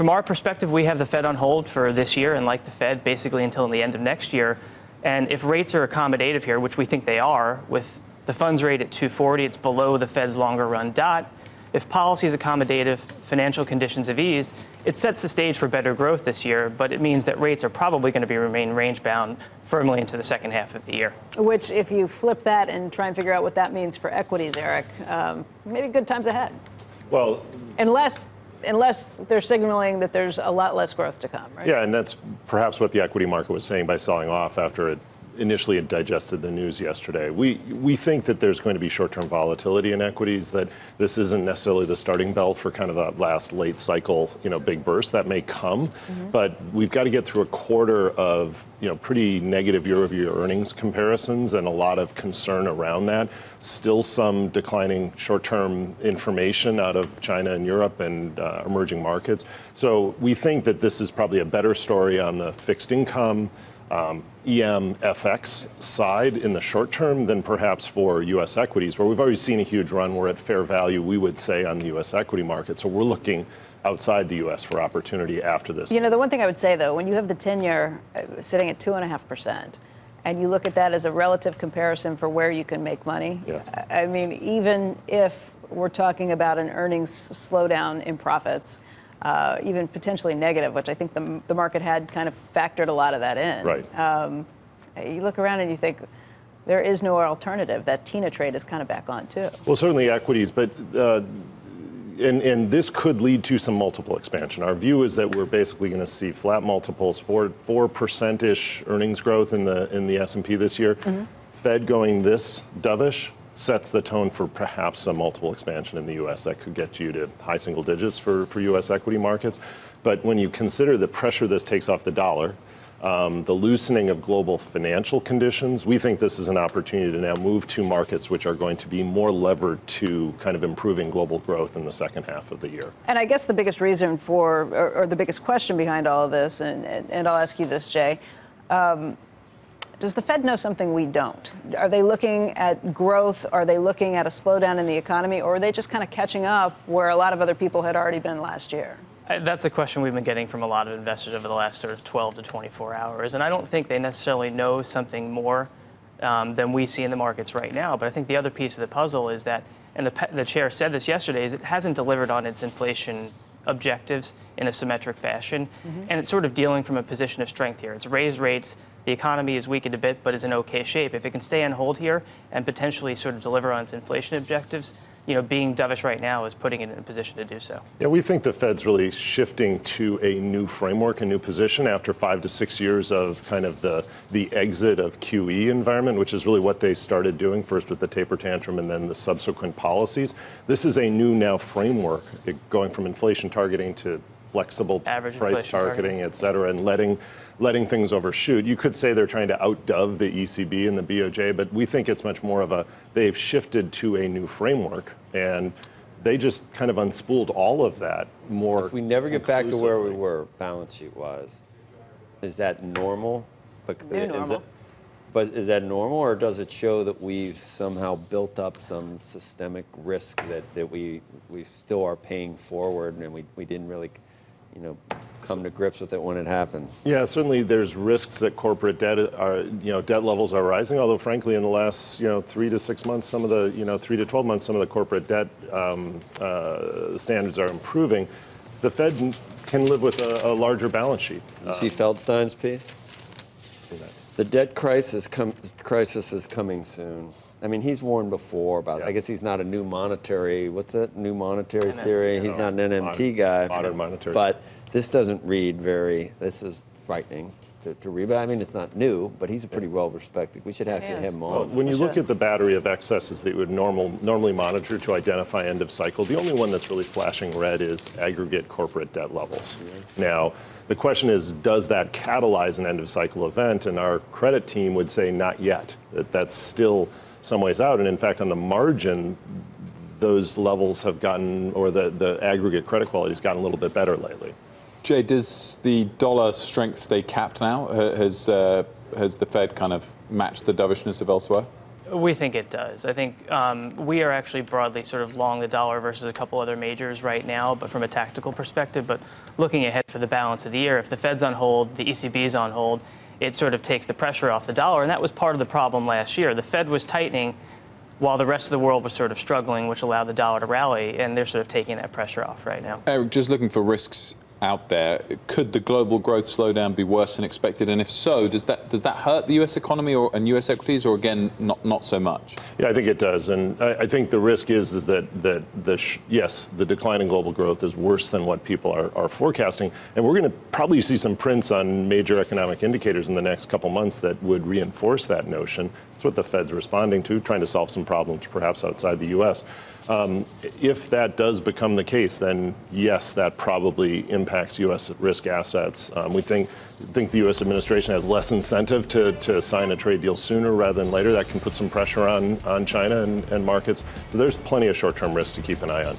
from our perspective, we have the Fed on hold for this year and like the Fed basically until the end of next year. And if rates are accommodative here, which we think they are, with the funds rate at 240, it's below the Fed's longer run dot. If policy is accommodative, financial conditions have eased, it sets the stage for better growth this year, but it means that rates are probably going to be remain range bound firmly into the second half of the year. Which, if you flip that and try and figure out what that means for equities, Erik, um, maybe good times ahead. Well, unless unless they're signaling that there's a lot less growth to come, right? Yeah, and that's perhaps what the equity market was saying by selling off after it initially had digested the news yesterday. We we think that there's going to be short-term volatility in equities. That this isn't necessarily the starting bell for kind of that last late cycle, you know, big burst that may come. Mm-hmm. But we've got to get through a quarter of you know pretty negative year-over-year earnings comparisons and a lot of concern around that. Still some declining short-term information out of China and Europe and uh, emerging markets. So we think that this is probably a better story on the fixed income um, EM FX side in the short term than perhaps for US equities, where we've already seen a huge run. We're at fair value, we would say, on the US equity market. So we're looking outside the US for opportunity after this. You know, the one thing I would say, though, when you have the 10 year uh, sitting at 2.5%, and you look at that as a relative comparison for where you can make money, yeah. I mean, even if we're talking about an earnings slowdown in profits, uh, even potentially negative, which I think the, the market had kind of factored a lot of that in. Right. Um, you look around and you think there is no alternative. That TINA trade is kind of back on too. Well, certainly equities, but. Uh, and, and, this could lead to some multiple expansion. Our view is that we're basically going to see flat multiples, four four percent ish earnings growth in the in the S and P this year. Mm-hmm. Fed going this dovish, sets the tone for perhaps some multiple expansion in the U.S. that could get you to high single digits for, for U.S. equity markets. But when you consider the pressure this takes off the dollar, um, the loosening of global financial conditions, we think this is an opportunity to now move to markets which are going to be more levered to kind of improving global growth in the second half of the year. And I guess the biggest reason for, or, or the biggest question behind all of this, and, and, and I'll ask you this, Jay. Um, does the Fed know something we don't? Are they looking at growth? Are they looking at a slowdown in the economy? Or are they just kind of catching up where a lot of other people had already been last year? That's a question we've been getting from a lot of investors over the last sort of 12 to 24 hours. And I don't think they necessarily know something more um, than we see in the markets right now. But I think the other piece of the puzzle is that, and the, the chair said this yesterday, is it hasn't delivered on its inflation objectives in a symmetric fashion. Mm-hmm. And it's sort of dealing from a position of strength here. It's raised rates the economy is weakened a bit, but is in okay shape. If it can stay on hold here and potentially sort of deliver on its inflation objectives, you know, being dovish right now is putting it in a position to do so. Yeah, we think the Fed's really shifting to a new framework, a new position after five to six years of kind of the the exit of QE environment, which is really what they started doing first with the taper tantrum and then the subsequent policies. This is a new now framework, going from inflation targeting to flexible Average price targeting, et cetera, and letting letting things overshoot. You could say they're trying to outdove the ECB and the BOJ, but we think it's much more of a they've shifted to a new framework and they just kind of unspooled all of that more. If we never get back to where we were balance sheet wise, is that normal? But, normal. That, but is that normal, or does it show that we've somehow built up some systemic risk that, that we we still are paying forward, and we, we didn't really you know, come to grips with it when it happens. Yeah, certainly there's risks that corporate debt are, you know, debt levels are rising. Although, frankly, in the last, you know, three to six months, some of the, you know, three to 12 months, some of the corporate debt um, uh, standards are improving. The Fed can live with a, a larger balance sheet. You see Feldstein's piece? The debt crisis, com- crisis is coming soon. I mean, he's warned before about. Yeah. I guess he's not a new monetary. What's that? New monetary theory. He's not an NMT modern, guy. Modern monetary. But this doesn't read very. This is frightening to, to read. But I mean, it's not new, but he's a pretty well respected. We should actually have him on. Well, when you look at the battery of excesses that you would normal, normally monitor to identify end of cycle, the only one that's really flashing red is aggregate corporate debt levels. Yeah. Now. The question is, does that catalyze an end of cycle event? And our credit team would say not yet. That that's still some ways out. And in fact, on the margin, those levels have gotten, or the, the aggregate credit quality has gotten a little bit better lately. Jay, does the dollar strength stay capped now? Has, uh, has the Fed kind of matched the dovishness of elsewhere? We think it does. I think um, we are actually broadly sort of long the dollar versus a couple other majors right now, but from a tactical perspective. But looking ahead for the balance of the year, if the Fed's on hold, the ECB is on hold, it sort of takes the pressure off the dollar. And that was part of the problem last year. The Fed was tightening while the rest of the world was sort of struggling, which allowed the dollar to rally. And they're sort of taking that pressure off right now. Erik, just looking for risks out there. Could the global growth slowdown be worse than expected? And if so, does that does that hurt the U.S. economy or and U.S. equities, or again, not not so much? Yeah, I think it does, and I, I think the risk is is that that the yes, the decline in global growth is worse than what people are, are forecasting, and we're going to probably see some prints on major economic indicators in the next couple months that would reinforce that notion. That's what the Fed's responding to, trying to solve some problems perhaps outside the U.S. Um, if that does become the case, then yes, that probably impacts U.S. risk assets. Um, we think think the U.S. administration has less incentive to, to sign a trade deal sooner rather than later. That can put some pressure on on China and, and markets. So there's plenty of short-term risk to keep an eye on.